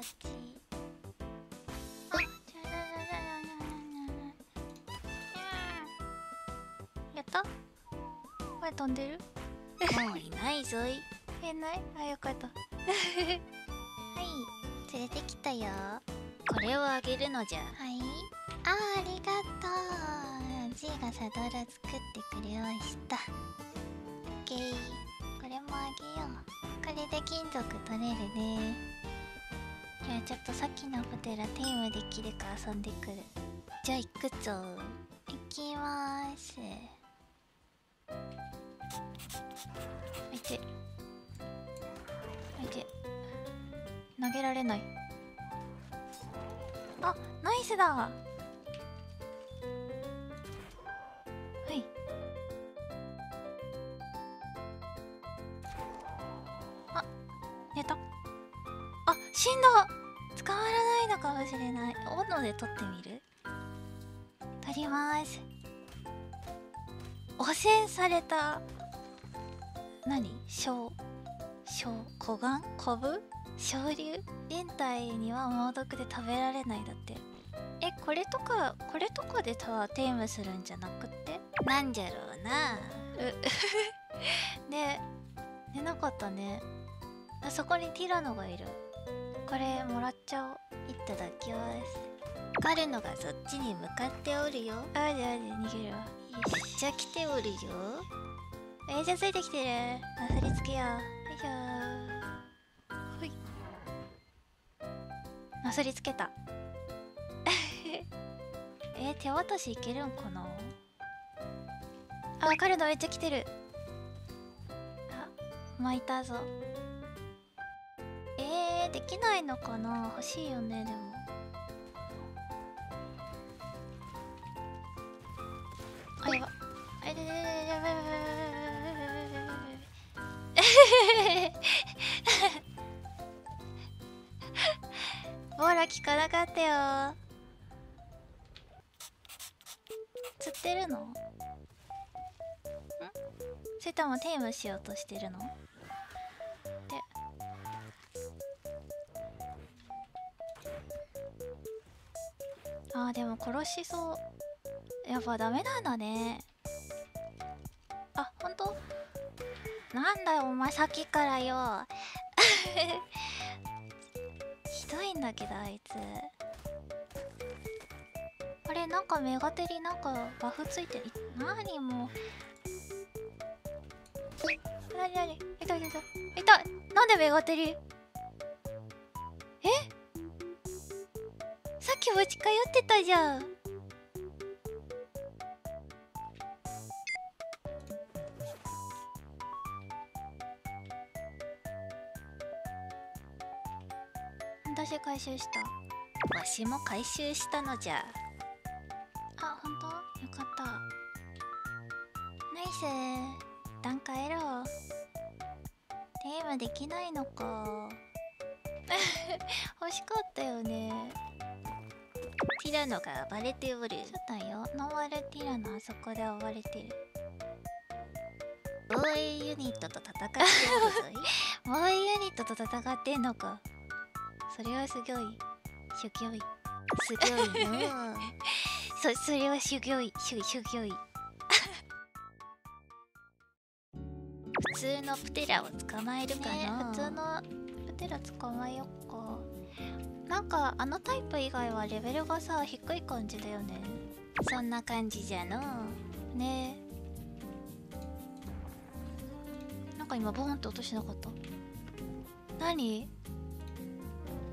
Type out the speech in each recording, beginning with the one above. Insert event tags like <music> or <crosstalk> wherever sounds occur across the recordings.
ちあちゃららららやったこれ飛んでるもういないぞいえないあよかったはい連れてきたよこれをあげるのじゃはいあありがとう G がサドル作ってくれましたオッケーこれもあげようこれで金属取れるねじゃあちょっとさっきのホテルテームできるか遊んでくる。じゃあ行くぞ。行きまーす。いて。いて。投げられない。あナイスだ。死んだ捕まらないのかもしれない。斧で取ってみる？取ります。汚染された何？小小古岩？古武小竜？人体には猛毒で食べられないだって。えこれとかこれとかでたテームするんじゃなくって？なんじゃろうな。うね寝なかったね。あそこにティラノがいる。これもらっちゃおう。いただきます。カルノがそっちに向かっておるよ。あであで逃げる。わめっちゃ来ておるよ。えじゃあついてきてるなすりつけよう。よいしょ。ほい。なすりつけた。<laughs> え手渡しいけるんかな？あカルノめっちゃ来てる。あ巻いたぞ。えー、できないのかな？欲しいよねでも。あやば。あれれれれれやばいやばいやばいやばいやばいやばいやばいやばいやばいやばいやばいやばいやばいやばいやばいやばいボーラ聞かなかったよ釣ってるのんそれともテームしようとしてるのあーでも殺しそう。やっぱダメなんだね。あ本当？なんだよお前さっきからよ。<laughs> ひどいんだけどあいつ。あれなんかメガテリなんかバフついてる。なにもう。なになに痛い痛い痛い。痛い。なんでメガテリえ？さっきも近寄ってたじゃん。私回収した。わしも回収したのじゃ。あ本当？よかった。ナイス。段階ろう。テーマできないのか。<laughs> 欲しかったよね。ティラノが暴れておる。そうだよ。ノンアルティラノあそこで暴れてる。防衛ユニットと戦っておるぞい。<laughs> 防衛ユニットと戦ってんのか。それはすごい。すごい。すごいのう <laughs> そそれはすごい。すすごい。普通のプテラを捕まえるかねの普通のプテラ捕まえよっかなんかあのタイプ以外はレベルがさ低い感じだよね。そんな感じじゃの。ね。なんか今ボーンって落としなかった？何？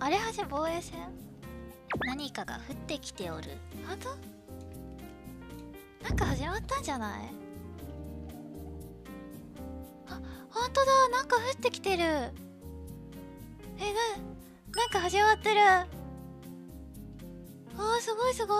あれはじ防衛戦何かが降ってきておる。本当なんか始まったんじゃない？あ本当だ。なんか降ってきてる。えななんか始まってる。あーすごいすごい。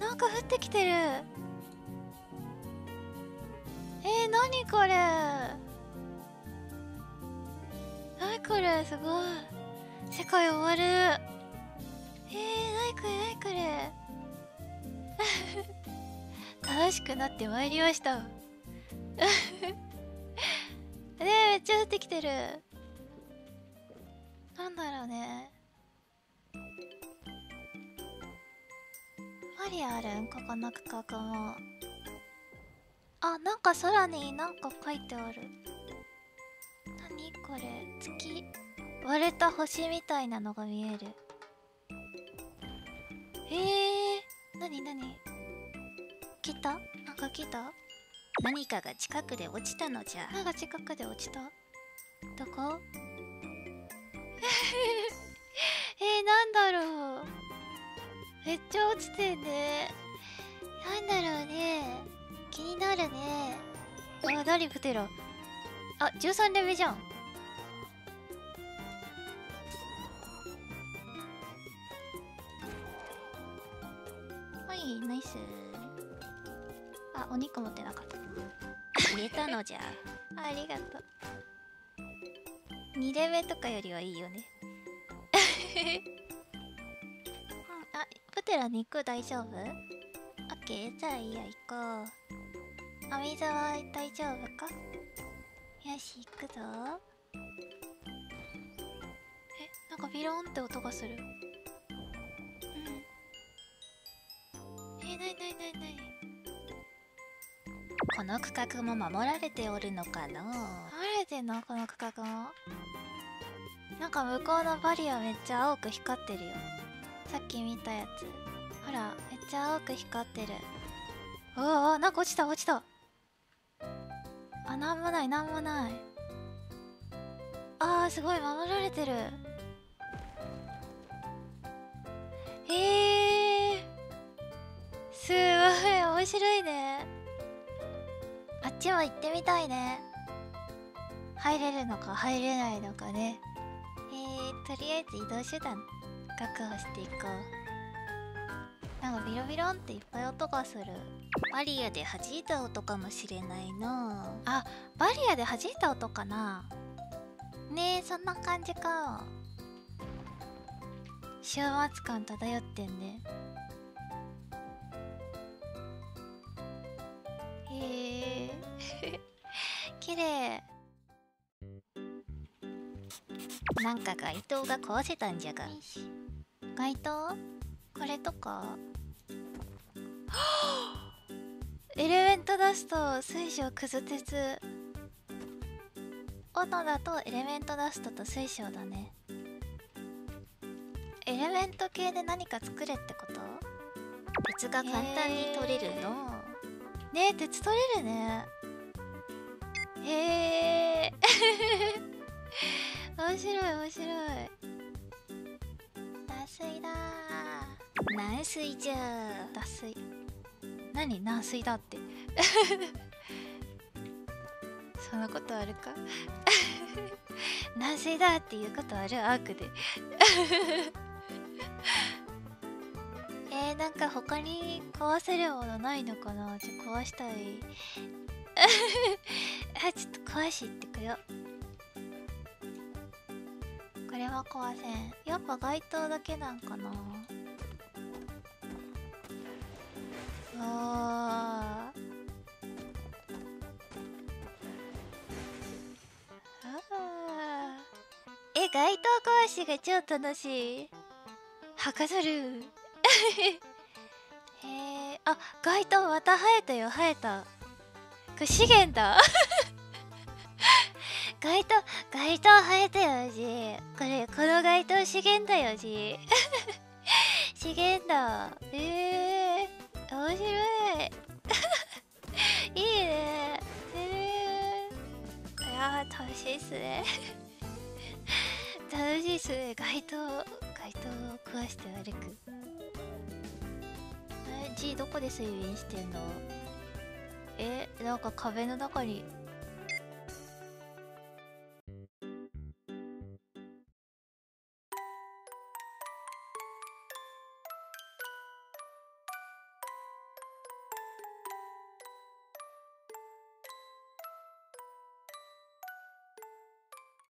なんか降ってきてる。えー、何これ。何これすごい。世界終わる。えー、何これ何これ。<laughs> 楽しくなってまいりました。<laughs> ねえめっちゃ降ってきてる。なんだろうね。バリアあるん？ここの区画も。あなんか空になんか書いてある。何これ？月？割れた星みたいなのが見える。えー、なになに来た？なんか来た？何かが近くで落ちたのじゃ。なんか近くで落ちた？どこ？<laughs> えー、なんだろう。めっちゃ落ちてんね。なんだろうね。気になるね。あダリプテラあ13レベルじゃん。はいナイス。あお肉持ってなかった。消えたのじゃ。<laughs> ありがとう2レベとかよりはいいよね。<laughs> うん、あプテラ肉大丈夫？オッケー。じゃあいいや行こう。あ水は大丈夫か？よし行くぞ。えなんかビロンって音がする。うん。えなになになになにこの区画も守られておるのかの晴てんのこの区画も。なんか向こうのバリアめっちゃ青く光ってるよ。さっき見たやつ。ほらめっちゃ青く光ってる。おおなんか落ちた落ちた。あなんもないなんもない。あーすごい守られてる。えー、すごい面白いね。あっちも行ってみたいね。入れるのか入れないのかね。えー、とりあえず移動手段確保していこう。なんかビロビロンっていっぱい音がする。バリアで弾いた音かもしれないのあバリアで弾いた音かな。ねえそんな感じか。週末感漂ってんね。へえ <laughs> 綺麗。なんか街灯が壊せたんじゃが。街灯？これとか。<gasps> エレメントダスト水晶くず鉄。斧だとエレメントダストと水晶だね。エレメント系で何か作れってこと？鉄が簡単に取れるの？ねえ鉄取れるね。へえ <laughs> 面白い面白い。脱水だ。軟水じゃ脱水。何？軟水だって。<laughs> そんなことあるか？<laughs> 軟水だっていうことある？アークで。<laughs> えー、なんか他に壊せるものないのかな？ちょ壊したい。あちょっと壊しってくよこれは壊せん。やっぱ街灯だけなんかな。あーあー。え街灯壊しが超楽しい。はかどるへえあ街灯また生えたよ生えた。これ資源だ。<laughs> 街灯街灯生えたよじこれこの街灯資源だよじ <laughs> 資源だ。えー、面白い。<laughs> いいね。えー、いやー楽しいっすね。<laughs> 楽しいっすね。街灯街灯を壊して歩く。え G どこで水源してんの？えなんか壁の中に